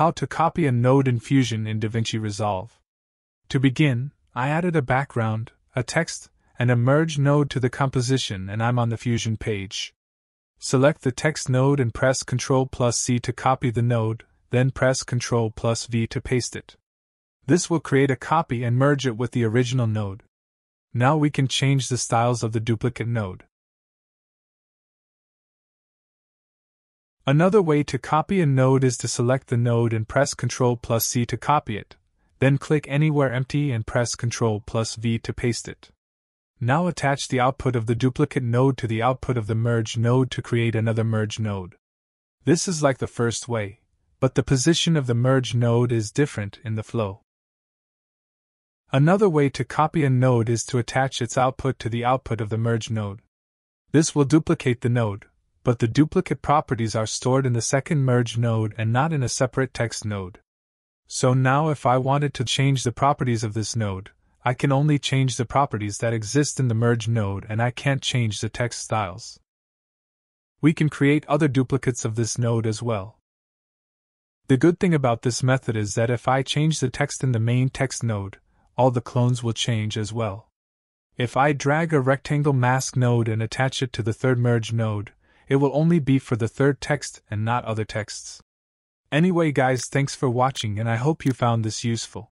How to copy a node in Fusion in DaVinci Resolve. To begin, I added a background, a text, and a merge node to the composition and I'm on the Fusion page. Select the text node and press Ctrl plus C to copy the node, then press Ctrl plus V to paste it. This will create a copy and merge it with the original node. Now we can change the styles of the duplicate node. Another way to copy a node is to select the node and press Ctrl plus C to copy it, then click anywhere empty and press Ctrl plus V to paste it. Now attach the output of the duplicate node to the output of the merge node to create another merge node. This is like the first way, but the position of the merge node is different in the flow. Another way to copy a node is to attach its output to the output of the merge node. This will duplicate the node, but the duplicate properties are stored in the second merge node and not in a separate text node. So now, if I wanted to change the properties of this node, I can only change the properties that exist in the merge node and I can't change the text styles. We can create other duplicates of this node as well. The good thing about this method is that if I change the text in the main text node, all the clones will change as well. If I drag a rectangle mask node and attach it to the third merge node, it will only be for the third text and not other texts. Anyway, guys, thanks for watching, and I hope you found this useful.